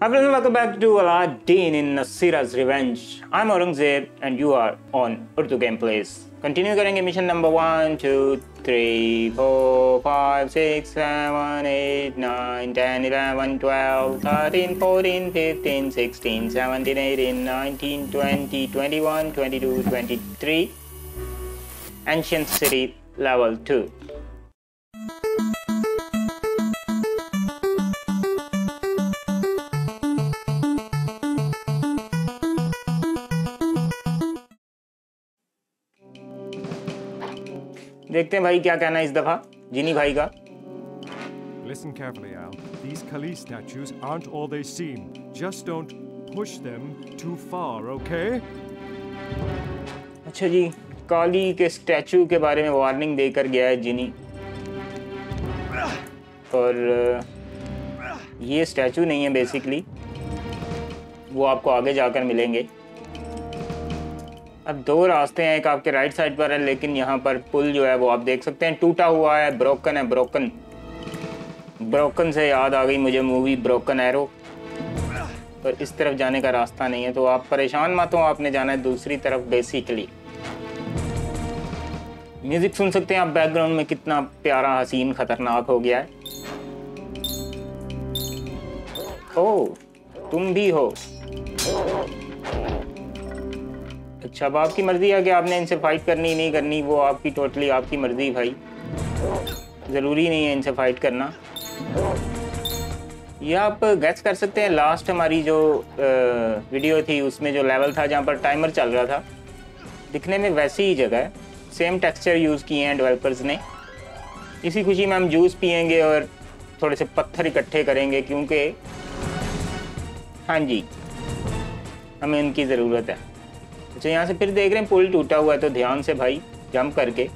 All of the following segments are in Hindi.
Hi friends, welcome back to Aladdin in Nasira's Revenge. I'm Aurangzeb and you are on Urdu Gameplays. Continue करेंगे mission number one two three four five six seven eight nine ten eleven twelve thirteen fourteen fifteen sixteen seventeen eighteen nineteen twenty twenty one twenty two twenty three Ancient City Level 2 देखते हैं भाई क्या कहना है इस दफ़ा जिनी भाई का Listen carefully, Al. These Kali statues aren't all they seem. Just don't push them too far, okay? अच्छा जी काली के स्टैचू के बारे में वार्निंग देकर गया है जिनी और ये स्टैचू नहीं है बेसिकली वो आपको आगे जाकर मिलेंगे अब दो रास्ते हैं, एक आपके राइट साइड पर है, लेकिन यहाँ पर पुल जो है वो आप देख सकते हैं, टूटा हुआ है ब्रोकन है ब्रोकन ब्रोकन से याद आ गई मुझे मूवी ब्रोकन एरो पर इस तरफ़ जाने का रास्ता नहीं है तो आप परेशान मत हो, आपने जाना है दूसरी तरफ़ बेसिकली म्यूज़िक सुन सकते हैं आप बैकग्राउंड में कितना प्यारा हसीन खतरनाक हो गया है। ओ तुम भी हो। अच्छा अब आपकी मर्ज़ी है कि आपने इनसे फाइट करनी, नहीं करनी, वो आपकी टोटली आपकी मर्ज़ी भाई। ज़रूरी नहीं है इनसे फाइट करना। ये आप गैस कर सकते हैं लास्ट हमारी जो वीडियो थी, उसमें जो लेवल था जहाँ पर टाइमर चल रहा था, दिखने में वैसी ही जगह है। सेम टेक्सचर यूज़ किए हैं डेवलपर्स ने। इसी खुशी में हम जूस पियेंगे और थोड़े से पत्थर इकट्ठे करेंगे, क्योंकि हाँ जी, हमें उनकी ज़रूरत है। अच्छा यहाँ से फिर देख रहे हैं, पुल टूटा हुआ है तो ध्यान से भाई जंप करके,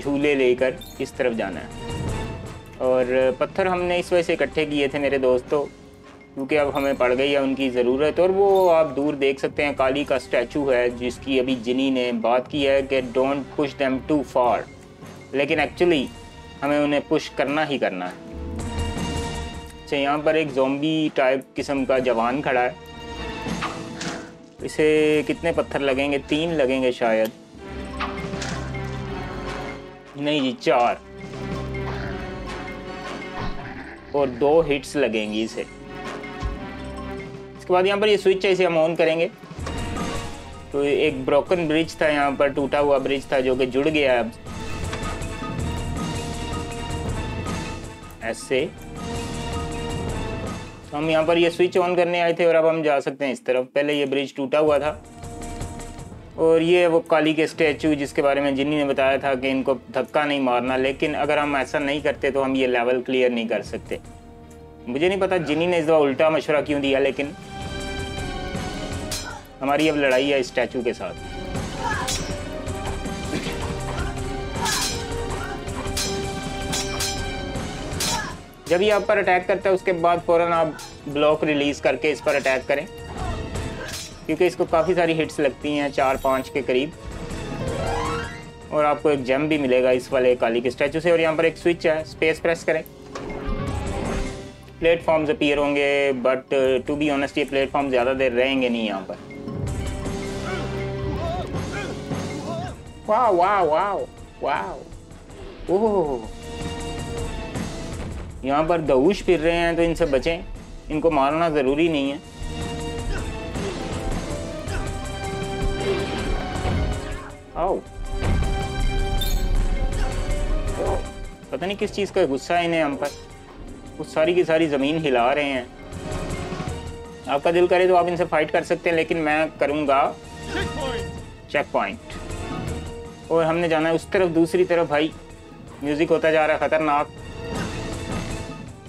झूले लेकर इस तरफ़ जाना है। और पत्थर हमने इस वजह से इकट्ठे किए थे मेरे दोस्तों, क्योंकि अब हमें पड़ गई है उनकी ज़रूरत, और वो आप दूर देख सकते हैं, काली का स्टैचू है, जिसकी अभी जिनी ने बात की है कि don't push them too far लेकिन एक्चुअली हमें उन्हें पुश करना ही करना है। अच्छा यहाँ पर एक जोम्बी टाइप किस्म का जवान खड़ा है। इसे कितने पत्थर लगेंगे? तीन लगेंगे शायद। नहीं जी, चार। और दो हिट्स लगेंगी इसे। इसके बाद यहाँ पर ये स्विच है, इसे हम ऑन करेंगे। तो एक ब्रोकन ब्रिज था, यहाँ पर टूटा हुआ ब्रिज था जो कि जुड़ गया अब। ऐसे तो हम यहाँ पर ये स्विच ऑन करने आए थे और अब हम जा सकते हैं इस तरफ़। पहले ये ब्रिज टूटा हुआ था। और ये वो काली के स्टैचू जिसके बारे में जिन्नी ने बताया था कि इनको धक्का नहीं मारना, लेकिन अगर हम ऐसा नहीं करते तो हम ये लेवल क्लियर नहीं कर सकते। मुझे नहीं पता जिन्नी ने इस बार उल्टा मशवरा क्यों दिया, लेकिन हमारी अब लड़ाई है स्टैचू के साथ। जब ये आप पर अटैक करता है, उसके बाद फ़ौरन आप ब्लॉक रिलीज़ करके इस पर अटैक करें। क्योंकि इसको काफ़ी सारी हिट्स लगती हैं, चार पाँच के करीब। और आपको एक जेम भी मिलेगा इस वाले काली के स्टैचू से। और यहाँ पर एक स्विच है स्पेस प्रेस करें। प्लेटफॉर्म्स अपीयर होंगे बट टू बी ऑनेस्ट ये प्लेटफॉर्म ज़्यादा देर रहेंगे नहीं यहाँ पर। वाह वाह वाह वाह ओह यहाँ पर दऊश फिर रहे हैं तो इनसे बचें। इनको मारना ज़रूरी नहीं है। आओ। पता नहीं किस चीज़ का गुस्सा है इन्हें हम पर। वो सारी की सारी ज़मीन हिला रहे हैं। आपका दिल करे तो आप इनसे फाइट कर सकते हैं, लेकिन मैं करूँगा चेक पॉइंट और हमने जाना है उस तरफ़, दूसरी तरफ़ भाई। म्यूज़िक होता जा रहा है, ख़तरनाक।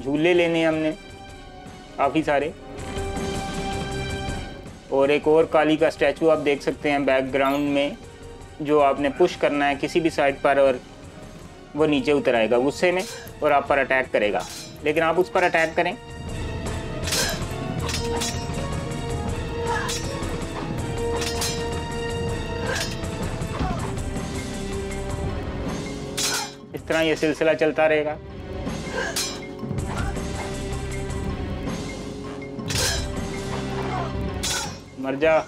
झूले लेने हमने, काफ़ी सारे। और एक और काली का स्टैचू आप देख सकते हैं बैकग्राउंड में, जो आपने पुश करना है किसी भी साइड पर और वो नीचे उतर आएगा गुस्से में और आप पर अटैक करेगा। लेकिन आप उस पर अटैक करें। इस तरह ये सिलसिला चलता रहेगा। मर जा।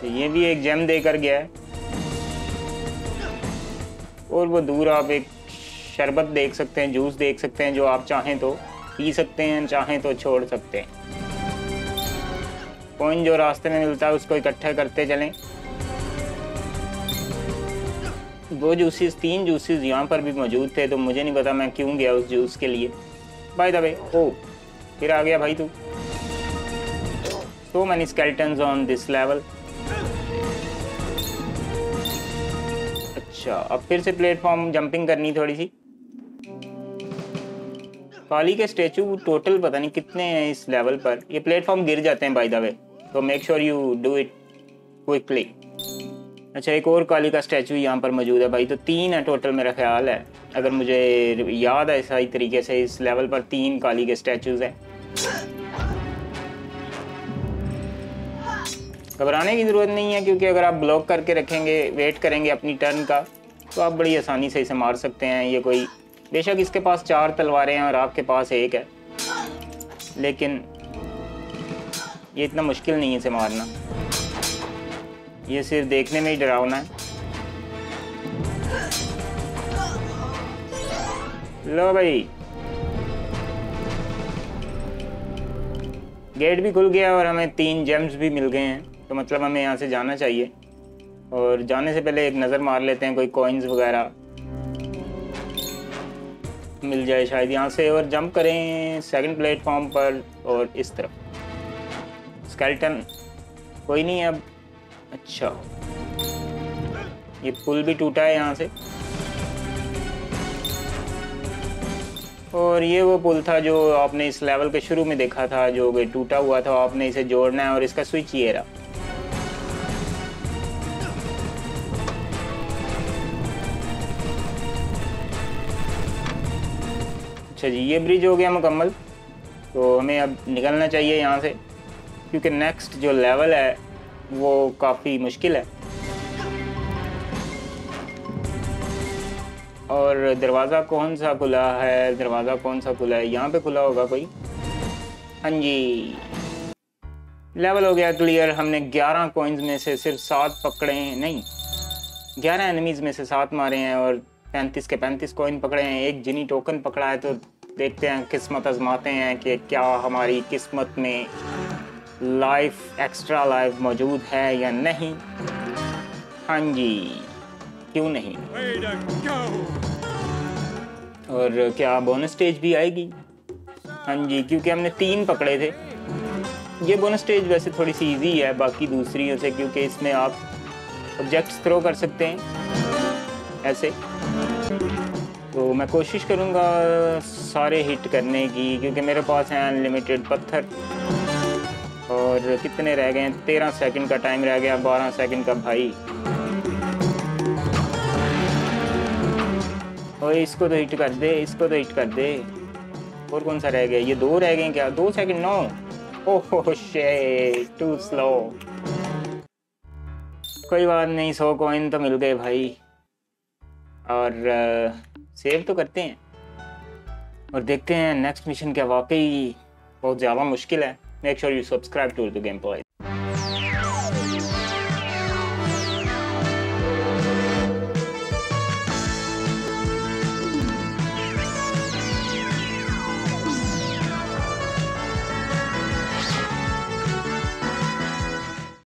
तो ये भी एक जेम देकर गया है। और वो दूर आप एक शरबत देख सकते हैं जूस देख सकते हैं, जो आप चाहें तो पी सकते हैं, चाहें तो छोड़ सकते हैं। कॉइन जो रास्ते में मिलता है, उसको इकट्ठा करते चलें। दो जूसेस तीन जूसेस यहाँ पर भी मौजूद थे तो मुझे नहीं पता मैं क्यों गया उस जूस के लिए। बाय द वे ओ फिर आ गया भाई तू। So many skeletons on this level. अच्छा अब फिर से प्लेटफॉर्म जंपिंग करनी थोड़ी सी। काली के स्टेचू टोटल पता नहीं कितने हैं इस लेवल पर। ये प्लेटफॉर्म गिर जाते हैं बाय द वे तो make sure you do it quickly अच्छा एक और काली का स्टैचू यहाँ पर मौजूद है भाई। तो तीन है टोटल मेरा ख्याल है। अगर मुझे याद है सही तरीके से, इस लेवल पर तीन काली के स्टैचूज हैं। घबराने की ज़रूरत नहीं है, क्योंकि अगर आप ब्लॉक करके रखेंगे वेट करेंगे अपनी टर्न का तो आप बड़ी आसानी से इसे मार सकते हैं। ये कोई, बेशक इसके पास चार तलवारें हैं और आपके पास एक है, लेकिन ये इतना मुश्किल नहीं है इसे मारना। ये सिर्फ़ देखने में ही डरावना है। लो भाई। गेट भी खुल गया और हमें तीन जेम्स भी मिल गए हैं। तो मतलब हमें यहाँ से जाना चाहिए। और जाने से पहले एक नज़र मार लेते हैं, कोई कॉइन्स वगैरह। मिल जाए शायद यहाँ से और जंप करें सेकंड प्लेटफॉर्म पर और इस तरफ़। स्केल्टन कोई नहीं है अब। अच्छा। ये पुल भी टूटा है यहाँ से। और ये वो पुल था जो आपने इस लेवल के शुरू में देखा था, जो टूटा हुआ था, आपने इसे जोड़ना है और इसका स्विच ये रहा। अच्छा जी, ये ब्रिज हो गया मुकम्मल। तो हमें अब निकलना चाहिए यहाँ से, क्योंकि नेक्स्ट जो लेवल है, वो काफ़ी मुश्किल है। और दरवाज़ा कौन सा खुला है? दरवाज़ा कौन सा खुला है? यहाँ पे खुला होगा कोई? हाँ जी। लेवल हो गया क्लियर हमने 11 कॉइन्स में से सिर्फ़ सात पकड़े हैं। नहीं 11 एनिमीज़ में से सात मारे हैं और 35 के 35 कॉइन पकड़े हैं, एक जिनी टोकन पकड़ा है तो देखते हैं किस्मत आजमाते हैं कि क्या हमारी किस्मत में लाइफ एक्स्ट्रा लाइफ मौजूद है या नहीं। हाँ जी, क्यों नहीं? और क्या बोनस स्टेज भी आएगी? हाँ जी, क्योंकि हमने तीन पकड़े थे। ये बोनस स्टेज वैसे थोड़ी सी इजी है, बाकी दूसरी से, क्योंकि इसमें आप ऑब्जेक्ट्स थ्रो कर सकते हैं, ऐसे। तो मैं कोशिश करूँगा सारे हिट करने की, क्योंकि मेरे पास हैं अनलिमिटेड पत्थर। और कितने रह गए हैं? तेरह सेकंड का टाइम रह गया, बारह सेकंड का भाई। और इसको तो हिट कर दे, इसको तो हिट कर दे। और कौन सा रह गया? ये दो रह गए क्या? दो सेकंड नो? ओह शे टू स्लो कोई बात नहीं, सौ कॉइन तो मिल गए भाई। और सेव तो करते हैं। और देखते हैं नेक्स्ट मिशन क्या, वाकई बहुत ज़्यादा मुश्किल है। Make sure you subscribe to the game gameplay